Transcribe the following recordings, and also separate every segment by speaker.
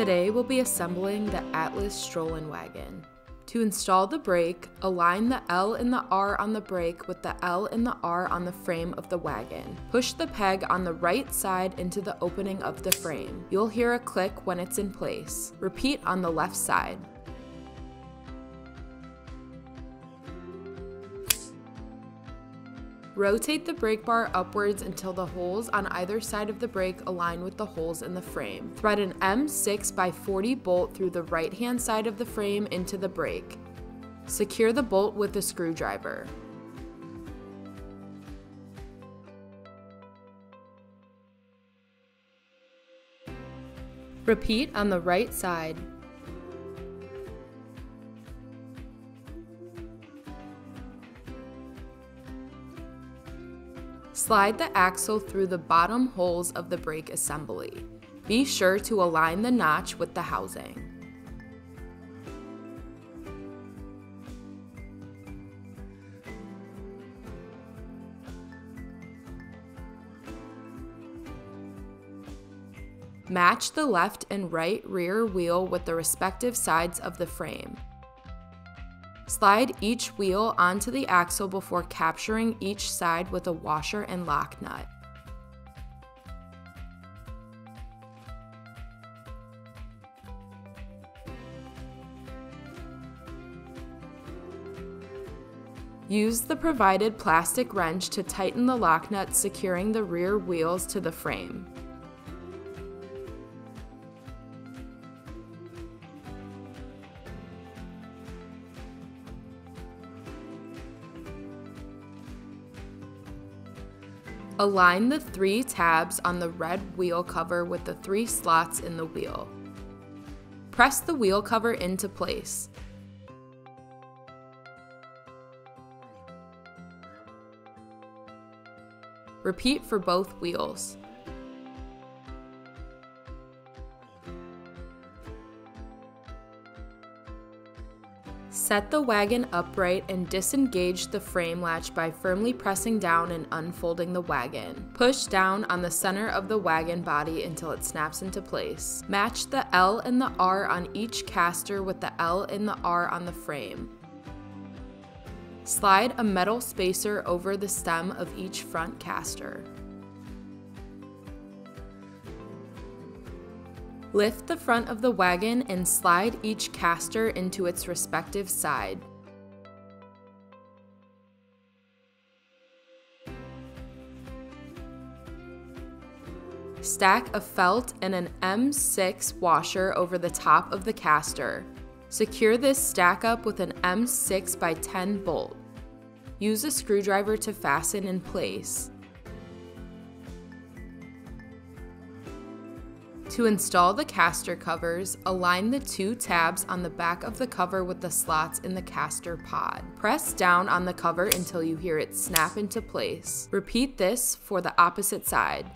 Speaker 1: Today we'll be assembling the Atlas Stroll 'N wagon. To install the brake, align the L and the R on the brake with the L and the R on the frame of the wagon. Push the peg on the right side into the opening of the frame. You'll hear a click when it's in place. Repeat on the left side. Rotate the brake bar upwards until the holes on either side of the brake align with the holes in the frame. Thread an M6 by 40 bolt through the right hand side of the frame into the brake. Secure the bolt with a screwdriver. Repeat on the right side. Slide the axle through the bottom holes of the brake assembly. Be sure to align the notch with the housing. Match the left and right rear wheel with the respective sides of the frame. Slide each wheel onto the axle before capturing each side with a washer and lock nut. Use the provided plastic wrench to tighten the lock nut securing the rear wheels to the frame. Align the three tabs on the red wheel cover with the three slots in the wheel. Press the wheel cover into place. Repeat for both wheels. Set the wagon upright and disengage the frame latch by firmly pressing down and unfolding the wagon. Push down on the center of the wagon body until it snaps into place. Match the L and the R on each caster with the L and the R on the frame. Slide a metal spacer over the stem of each front caster. Lift the front of the wagon and slide each caster into its respective side. Stack a felt and an M6 washer over the top of the caster. Secure this stack up with an M6 by 10 bolt. Use a screwdriver to fasten in place. To install the caster covers, align the two tabs on the back of the cover with the slots in the caster pod. Press down on the cover until you hear it snap into place. Repeat this for the opposite side.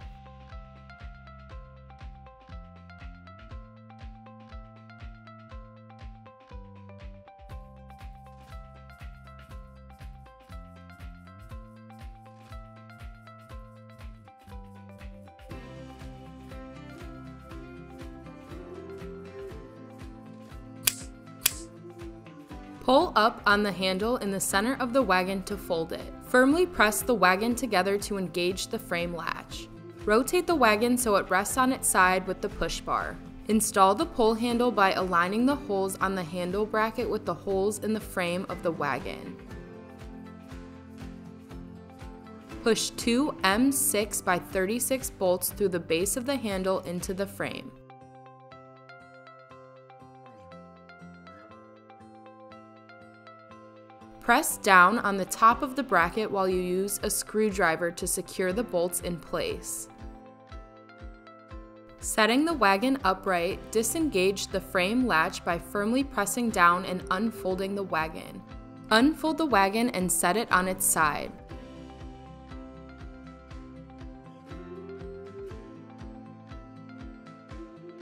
Speaker 1: Pull up on the handle in the center of the wagon to fold it. Firmly press the wagon together to engage the frame latch. Rotate the wagon so it rests on its side with the push bar. Install the pull handle by aligning the holes on the handle bracket with the holes in the frame of the wagon. Push two M6 by 36 bolts through the base of the handle into the frame. Press down on the top of the bracket while you use a screwdriver to secure the bolts in place. Setting the wagon upright, disengage the frame latch by firmly pressing down and unfolding the wagon. Unfold the wagon and set it on its side.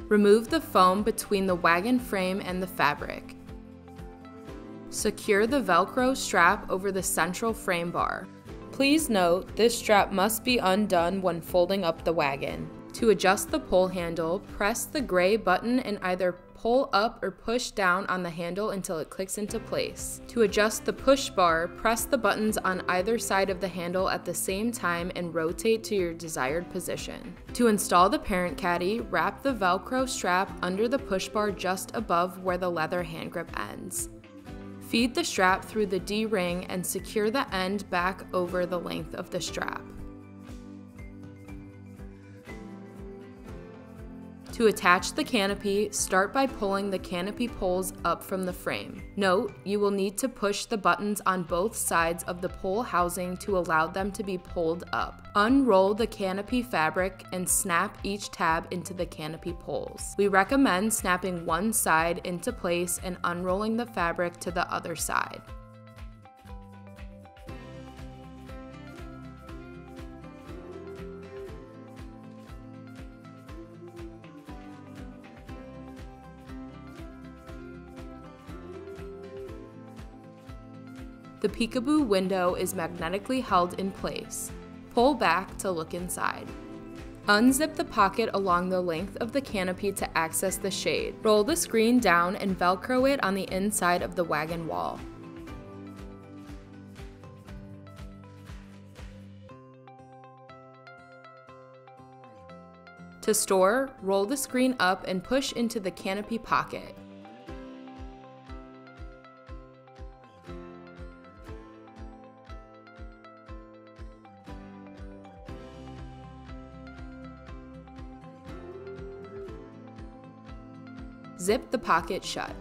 Speaker 1: Remove the foam between the wagon frame and the fabric. Secure the Velcro strap over the central frame bar. Please note, this strap must be undone when folding up the wagon. To adjust the pole handle, press the gray button and either pull up or push down on the handle until it clicks into place. To adjust the push bar, press the buttons on either side of the handle at the same time and rotate to your desired position. To install the parent caddy, wrap the Velcro strap under the push bar just above where the leather hand grip ends. Feed the strap through the D-ring and secure the end back over the length of the strap. To attach the canopy, start by pulling the canopy poles up from the frame. Note, you will need to push the buttons on both sides of the pole housing to allow them to be pulled up. Unroll the canopy fabric and snap each tab into the canopy poles. We recommend snapping one side into place and unrolling the fabric to the other side. The peekaboo window is magnetically held in place. Pull back to look inside. Unzip the pocket along the length of the canopy to access the shade. Roll the screen down and velcro it on the inside of the wagon wall. To store, roll the screen up and push into the canopy pocket. Zip the pocket shut.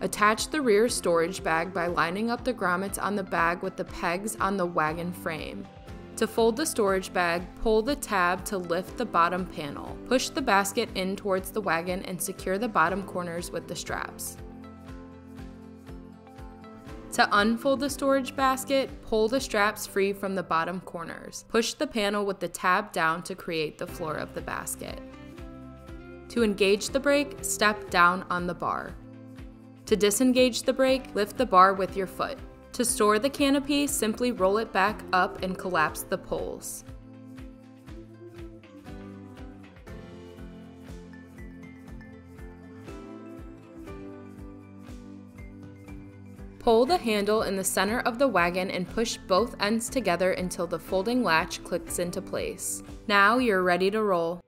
Speaker 1: Attach the rear storage bag by lining up the grommets on the bag with the pegs on the wagon frame. To fold the storage bag, pull the tab to lift the bottom panel. Push the basket in towards the wagon and secure the bottom corners with the straps. To unfold the storage basket, pull the straps free from the bottom corners. Push the panel with the tab down to create the floor of the basket. To engage the brake, step down on the bar. To disengage the brake, lift the bar with your foot. To store the canopy, simply roll it back up and collapse the poles. Pull the handle in the center of the wagon and push both ends together until the folding latch clicks into place. Now you're ready to roll.